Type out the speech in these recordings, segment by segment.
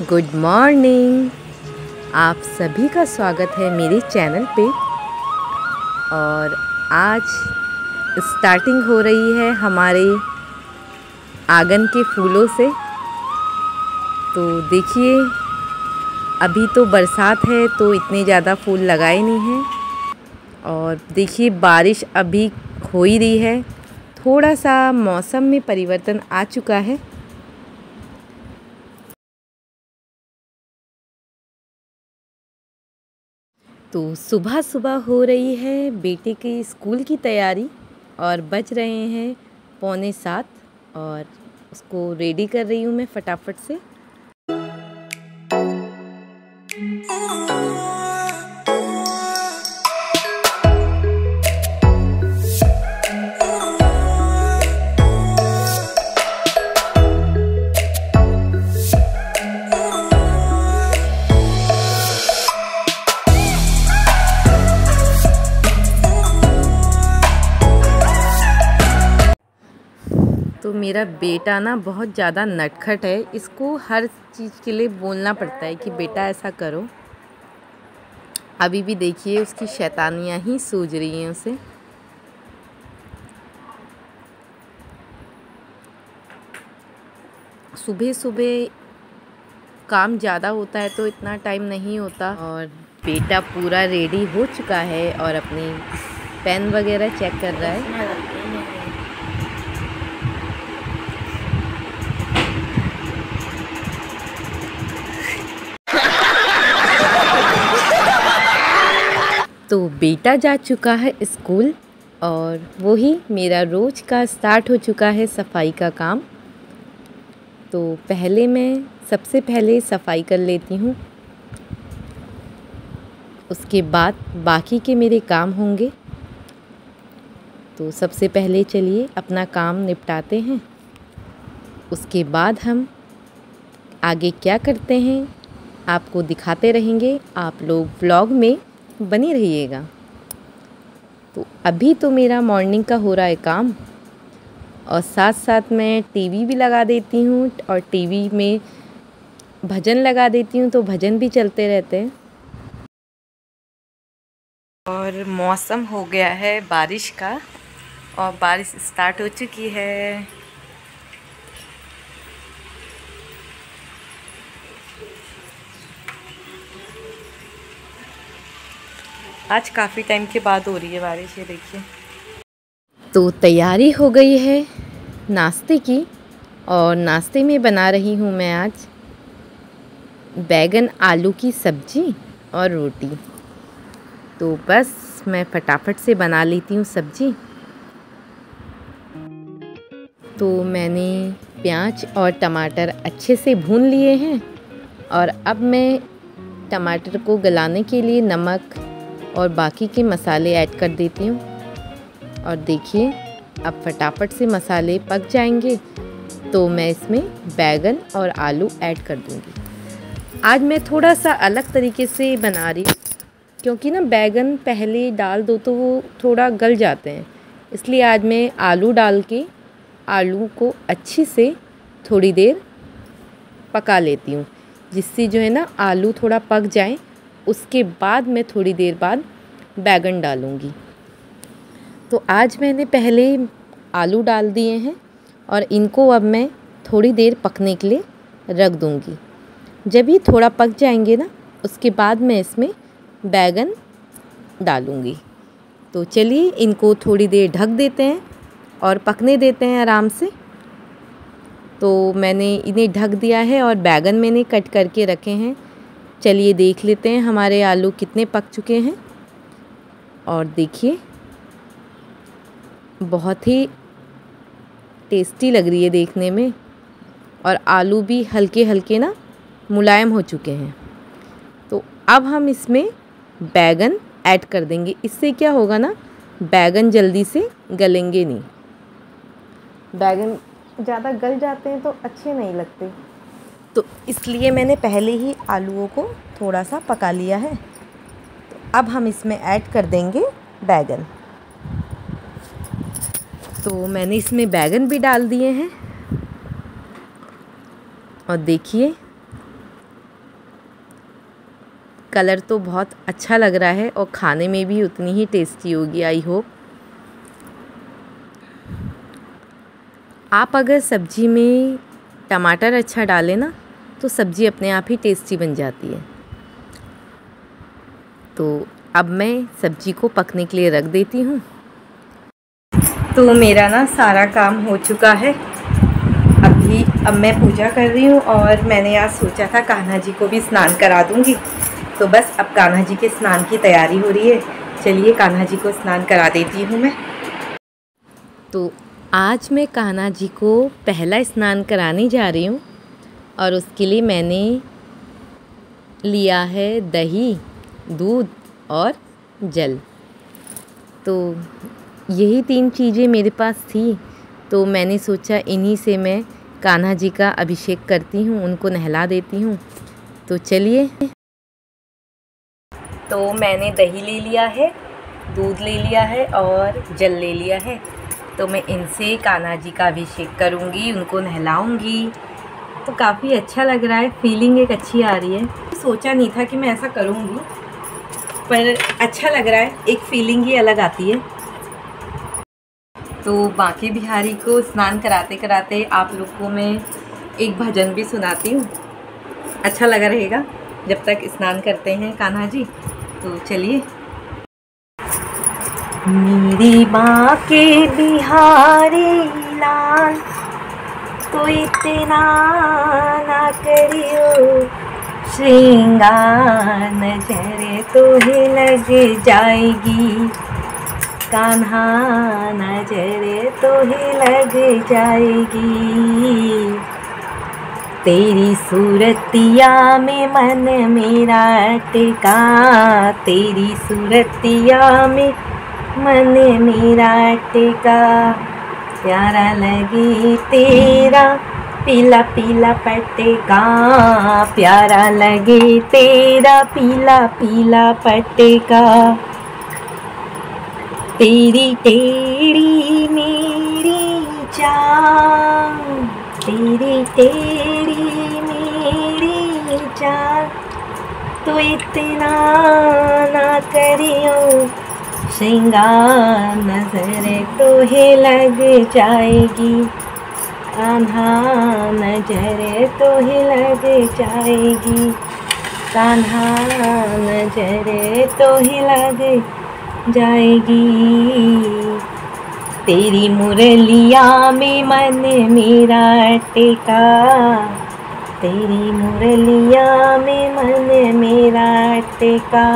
Good morning. आप सभी का स्वागत है मेरे चैनल पे। और आज स्टार्टिंग हो रही है हमारे आँगन के फूलों से। तो देखिए, अभी तो बरसात है तो इतने ज़्यादा फूल लगाए नहीं हैं। और देखिए, बारिश अभी हो ही रही है। थोड़ा सा मौसम में परिवर्तन आ चुका है। तो सुबह सुबह हो रही है बेटे के स्कूल की तैयारी और बज रहे हैं पौने सात और उसको रेडी कर रही हूँ मैं फटाफट से। मेरा बेटा ना बहुत ज़्यादा नटखट है, इसको हर चीज़ के लिए बोलना पड़ता है कि बेटा ऐसा करो। अभी भी देखिए, उसकी शैतानियाँ ही सूझ रही हैं उसे। सुबह सुबह काम ज़्यादा होता है तो इतना टाइम नहीं होता। और बेटा पूरा रेडी हो चुका है और अपनी पेन वगैरह चेक कर रहा है। तो बेटा जा चुका है स्कूल और वही मेरा रोज़ का स्टार्ट हो चुका है सफ़ाई का काम। तो पहले मैं सबसे पहले सफ़ाई कर लेती हूँ। उसके बाद बाकी के मेरे काम होंगे। तो सबसे पहले चलिए अपना काम निपटाते हैं। उसके बाद हम आगे क्या करते हैं, आपको दिखाते रहेंगे आप लोग व्लॉग में। बनी रहिएगा। तो अभी तो मेरा मॉर्निंग का हो रहा है काम और साथ साथ मैं टीवी भी लगा देती हूँ और टीवी में भजन लगा देती हूँ तो भजन भी चलते रहते हैं। और मौसम हो गया है बारिश का और बारिश स्टार्ट हो चुकी है। आज काफ़ी टाइम के बाद हो रही है बारिश, ये देखिए। तो तैयारी हो गई है नाश्ते की और नाश्ते में बना रही हूँ मैं आज बैगन आलू की सब्ज़ी और रोटी। तो बस मैं फटाफट से बना लेती हूँ सब्ज़ी। तो मैंने प्याज और टमाटर अच्छे से भून लिए हैं और अब मैं टमाटर को गलाने के लिए नमक और बाकी के मसाले ऐड कर देती हूँ। और देखिए, अब फटाफट से मसाले पक जाएँगे। तो मैं इसमें बैगन और आलू ऐड कर दूँगी। आज मैं थोड़ा सा अलग तरीके से बना रही क्योंकि ना बैगन पहले डाल दो तो वो थोड़ा गल जाते हैं। इसलिए आज मैं आलू डाल के आलू को अच्छी से थोड़ी देर पका लेती हूँ, जिससे जो है ना आलू थोड़ा पक जाए उसके बाद मैं थोड़ी देर बाद बैगन डालूँगी। तो आज मैंने पहले आलू डाल दिए हैं और इनको अब मैं थोड़ी देर पकने के लिए रख दूँगी। जब ये थोड़ा पक जाएँगे ना, उसके बाद मैं इसमें बैगन डालूँगी। तो चलिए इनको थोड़ी देर ढक देते हैं और पकने देते हैं आराम से। तो मैंने इन्हें ढक दिया है और बैगन मैंने कट करके रखे हैं। चलिए देख लेते हैं हमारे आलू कितने पक चुके हैं। और देखिए, बहुत ही टेस्टी लग रही है देखने में। और आलू भी हल्के हल्के ना मुलायम हो चुके हैं। तो अब हम इसमें बैगन ऐड कर देंगे। इससे क्या होगा ना, बैगन जल्दी से गलेंगे नहीं। बैगन ज़्यादा गल जाते हैं तो अच्छे नहीं लगते। तो इसलिए मैंने पहले ही आलूओं को थोड़ा सा पका लिया है। तो अब हम इसमें ऐड कर देंगे बैगन। तो मैंने इसमें बैगन भी डाल दिए हैं। और देखिए, कलर तो बहुत अच्छा लग रहा है और खाने में भी उतनी ही टेस्टी होगी आई होप आप अगर सब्ज़ी में टमाटर अच्छा डालें ना तो सब्ज़ी अपने आप ही टेस्टी बन जाती है। तो अब मैं सब्ज़ी को पकने के लिए रख देती हूँ। तो मेरा ना सारा काम हो चुका है। अभी अब मैं पूजा कर रही हूँ और मैंने आज सोचा था कान्हा जी को भी स्नान करा दूँगी। तो बस अब कान्हा जी के स्नान की तैयारी हो रही है। चलिए कान्हा जी को स्नान करा देती हूँ मैं। तो आज मैं कान्हा जी को पहला स्नान कराने जा रही हूँ। और उसके लिए मैंने लिया है दही, दूध और जल। तो यही तीन चीज़ें मेरे पास थी। तो मैंने सोचा इन्हीं से मैं कान्हा जी का अभिषेक करती हूँ, उनको नहला देती हूँ। तो चलिए। तो मैंने दही ले लिया है, दूध ले लिया है और जल ले लिया है। तो मैं इनसे कान्हा जी का अभिषेक करूँगी, उनको नहलाऊँगी। तो काफ़ी अच्छा लग रहा है फीलिंग एक अच्छी आ रही है। सोचा नहीं था कि मैं ऐसा करूँगी, पर अच्छा लग रहा है, एक फीलिंग ही अलग आती है। तो बाकी बिहारी को स्नान कराते कराते आप लोग को मैं एक भजन भी सुनाती हूँ। अच्छा लगा रहेगा जब तक स्नान करते हैं कान्हा जी। तो चलिए। मेरी माँ के बिहारी लाल तो इतना ना करियो श्रृंगार नज़र तो ही लग जाएगी, कान्हा नज़र तो ही लग जाएगी। तेरी सूरतिया में मन मेरा टिका तेरी सूरतिया में मन मेरा टिका प्यारा लगे तेरा, पीला पीला पटेका प्यारा लगे तेरा, पीला पीला पटेका तेरी तेरी मेरी जान, तेरी तेरी मेरी जान। तो इतना ना करियो श्रृंगार नज़र तो ही लग जाएगी। कान्हा नज़र तो ही लग जाएगी। कान्हा नज़र तो ही लग जाएगी। तेरी मुरलिया में मन मेरा टेका। तेरी मुरलिया में मन मेरा टेका।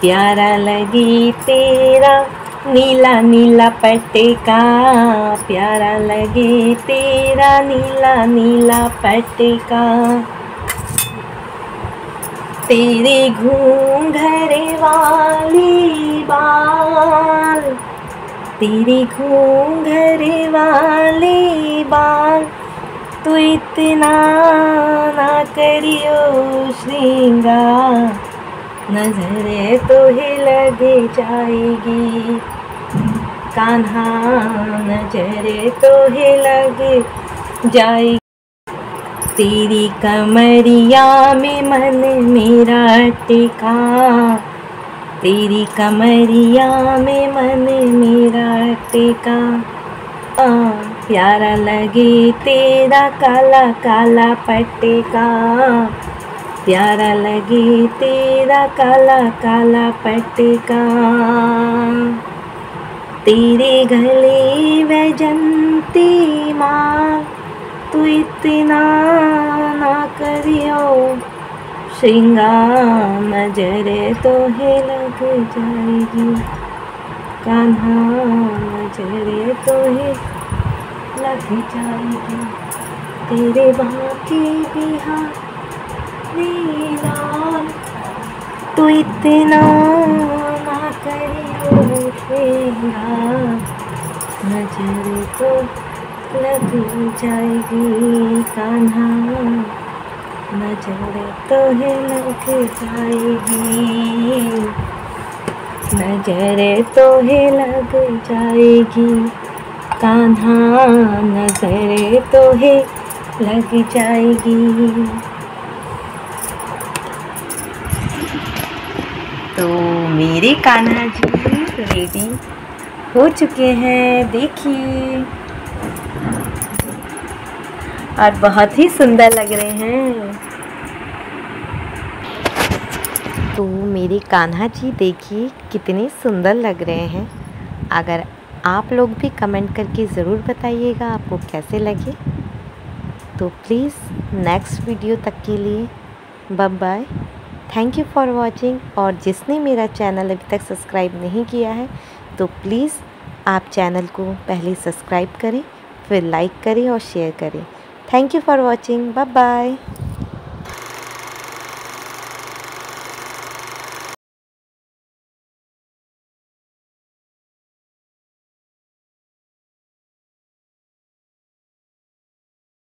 प्यारा लगे तेरा, नीला नीला पटेका। प्यारा लगे तेरा, नीला नीला पटेका। तेरे घूंघर वाली बाल, तेरे घूंघर वाली बाल तो इतना ना करियो श्रृंगार। नजरे तो ही लग जाएगी। कान्हा नजरे तो ही लग जाएगी। तेरी कमरिया में मन मेरा टिका। तेरी कमरिया में मन मेरा टिका। प्यारा लगे तेरा काला काला पट्टिका। प्यारा लगे तेरा काला काला पटका। तेरे गले वैजंती माँ, तू इतना ना करियो। श्रृंगार नजरे तो है लग जाएगी। कान्हा नजरे तो है लग जाएगी। तेरे बाकी बिहार तो इतना ना करियो नज़र तो लग जाएगी कान्हा नज़र तो है लग जाएगी। नज़र तो है लग जाएगी कान्हा नज़र तो है लग जाएगी। तो मेरे कान्हा जी रेडी हो चुके हैं, देखिए। और बहुत ही सुंदर लग रहे हैं। तो मेरे कान्हा जी, देखिए कितने सुंदर लग रहे हैं। अगर आप लोग भी कमेंट करके ज़रूर बताइएगा आपको कैसे लगे। तो प्लीज़ नेक्स्ट वीडियो तक के लिए bye bye thank you for watching और जिसने मेरा चैनल अभी तक सब्सक्राइब नहीं किया है तो प्लीज़ आप चैनल को पहले सब्सक्राइब करें, फिर लाइक करें और शेयर करें. Thank you for watching bye bye